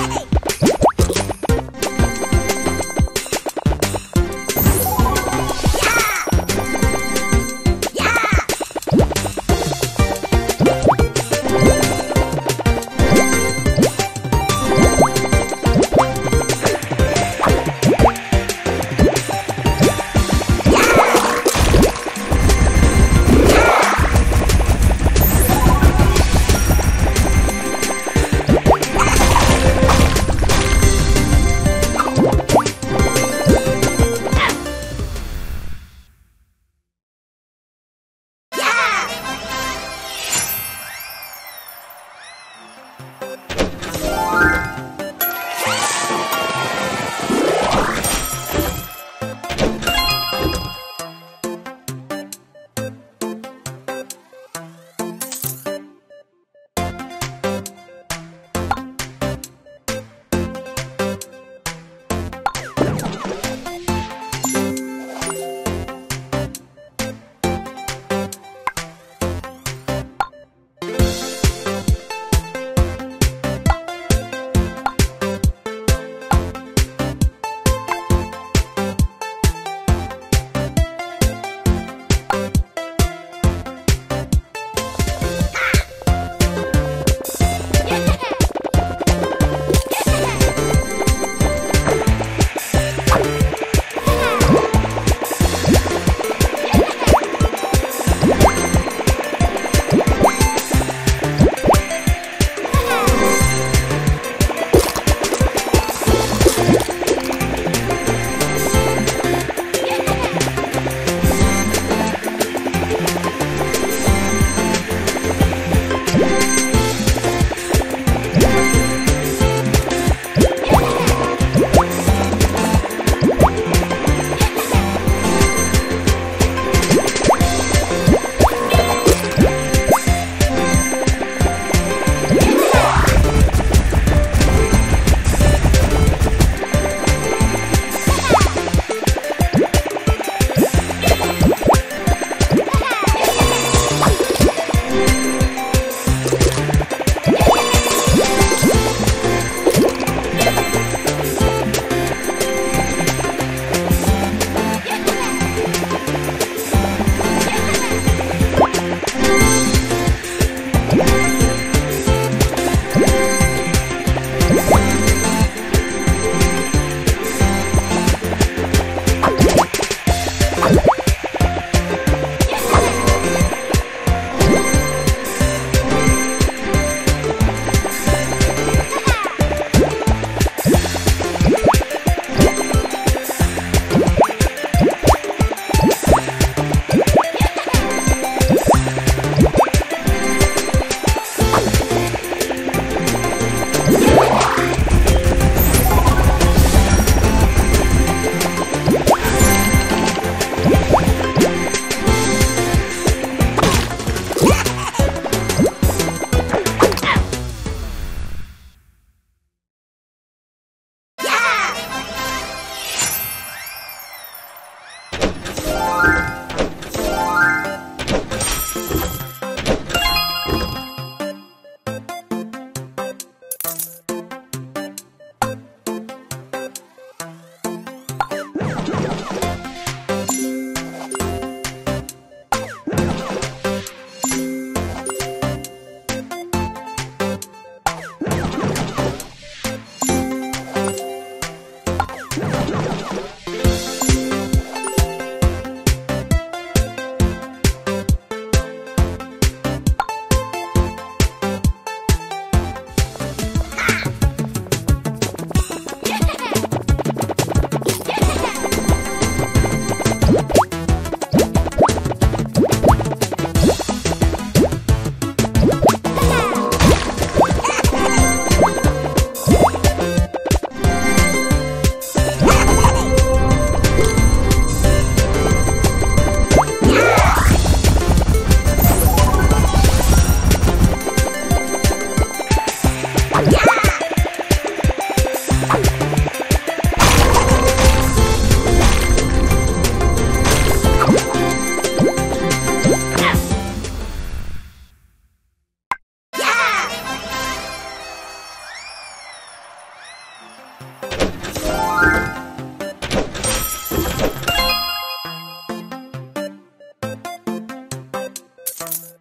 Yay! Yeah. Peace.